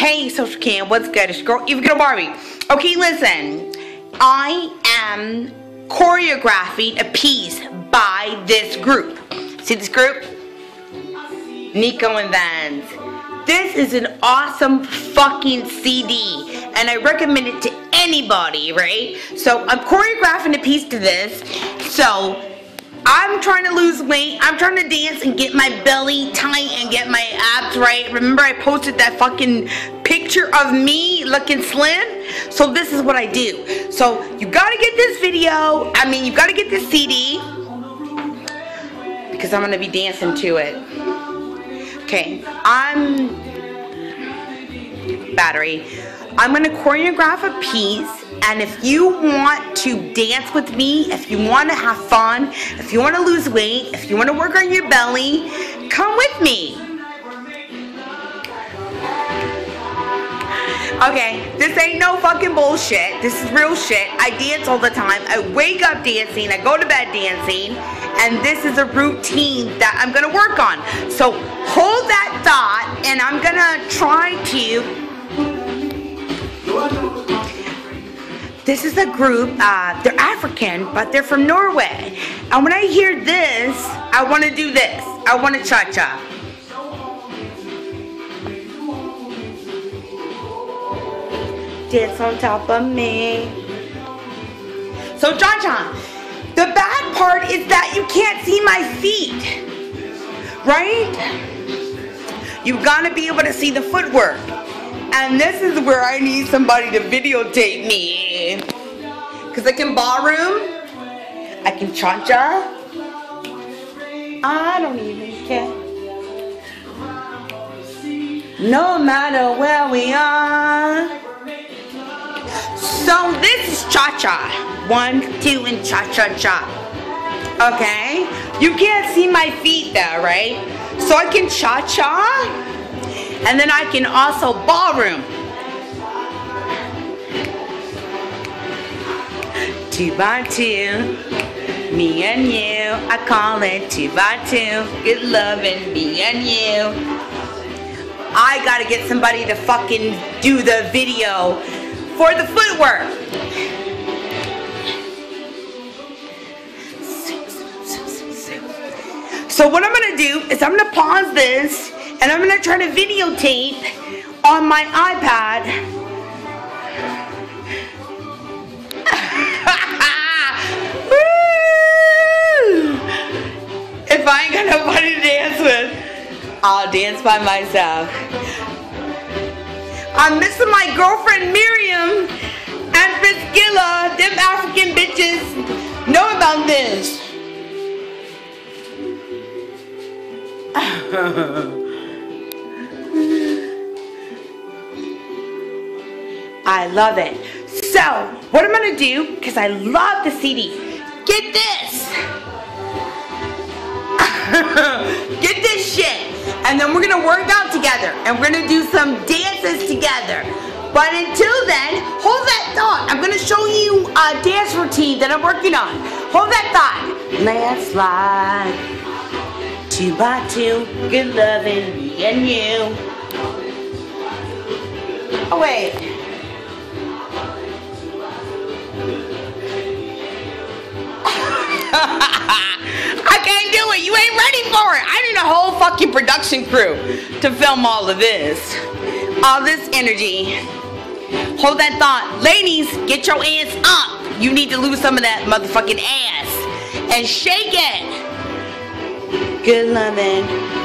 Hey, Socialcam, what's good? It's your girl, Evil Ghetto Barbie. Okay, listen. I am choreographing a piece by this group. See this group? Nico and Vinz. This is an awesome fucking CD, and I recommend it to anybody, right? So I'm choreographing a piece to this. So I'm trying to lose weight. I'm trying to dance and get my belly tight and get my abs right. Remember I posted that fucking picture of me looking slim? So this is what I do. So you gotta get this video. I mean, you gotta get this CD. Because I'm gonna be dancing to it. Okay, I'm battery. I'm gonna choreograph a piece and if you want to dance with me, if you want to have fun, if you want to lose weight, if you want to work on your belly, come with me. Okay, this ain't no fucking bullshit. This is real shit. I dance all the time. I wake up dancing. I go to bed dancing. And this is a routine that I'm going to work on. So hold that thought and I'm going to try to this is a group, uh, they're African, but they're from Norway. And when I hear this, I want to do this. I want to cha-cha. Dance on top of me. So cha-cha, the bad part is that you can't see my feet, right? You've gotta be able to see the footwork. And this is where I need somebody to videotape me. Because I can ballroom. I can cha-cha. I don't even care. No matter where we are. So this is cha-cha. One, two, and cha-cha-cha. Okay? You can't see my feet there, right? So I can cha-cha. And then I can also ballroom. Two by two, me and you. I call it two by two. Good loving, me and you. I gotta get somebody to fucking do the video for the footwork. So what I'm gonna do is I'm gonna pause this and I'm gonna try to videotape on my iPad. if I ain't got nobody to dance with, I'll dance by myself. I'm missing my girlfriend Miriam and Priscilla. Them African bitches know about this. I love it. So, what I'm gonna do, because I love the CD, get this. get this shit. And then we're gonna work out together. And we're gonna do some dances together. But until then, hold that thought. I'm gonna show you a dance routine that I'm working on. Hold that thought. Let's slide. Two by two, good loving, me and you. Oh wait. Do it. You ain't ready for it. I need a whole fucking production crew to film all of this. All this energy. Hold that thought. Ladies, get your ass up. You need to lose some of that motherfucking ass. And shake it. Good loving.